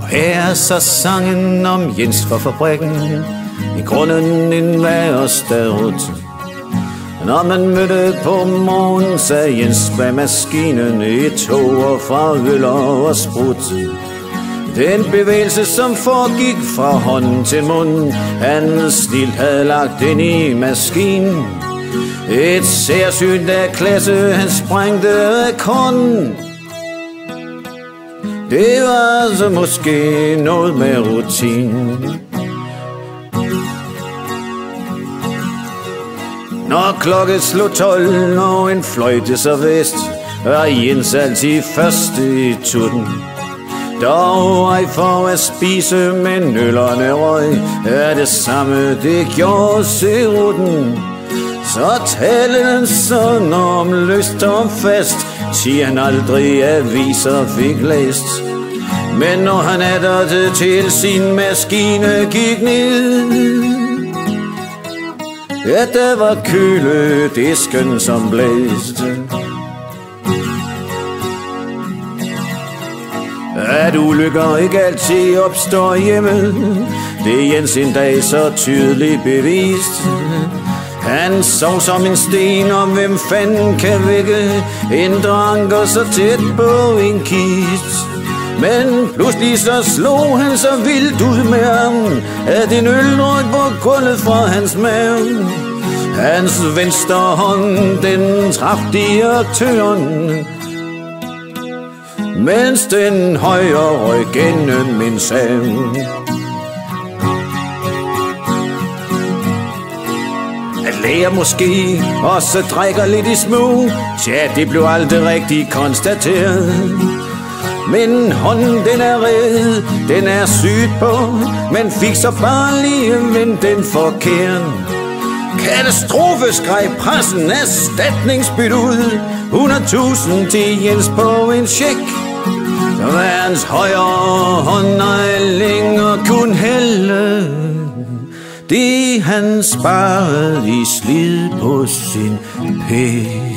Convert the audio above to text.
Og her er så sangen om Jens fra fabrikken I grunden en værstad når man mødte på morgen, sagde Jens bag maskinen i tog fra øller og sprut. Den bevægelse, som foregik fra hånd til mund, han snilt havde lagt ind i maskinen. Et særsyn af klasse, han sprængte af. Det var altså måske noget med rutin. Når klokken slog tolv, og en fløjte så vest, var Jens altid første i tutten. Dog ej for at spise, men nøllerne røg, er det samme, det gjorde serutten. Så talen sådan om lyst og fast, til han aldrig aviser fik læst. Men når han er til sin maskine gik ned, Ja, der var køledisken som blæste At ulykker ikke altid opstår hjemme Det er Jens en dag så tydeligt bevist han sov som en sten, og hvem fanden kan vække en dranker så tæt på en kist? Men pludselig så slog han så vildt ud med ham At en øl røg på gulvet fra hans mave. Hans venstre hånd, den traf direktøren. Mens den højre røg gennem min sav At læger måske også drikker lidt i smug. Tja, det blev aldrig rigtig konstateret. Men hånden den er red, den er sygt på Men fik så bare lige vendt den forkert Katastrofe skreg pressen erstatningsbyt ud. 100.000 til Jens på en tjek Så hans højre hånd nej længere kun hælde det han sparede i slid på sin pæk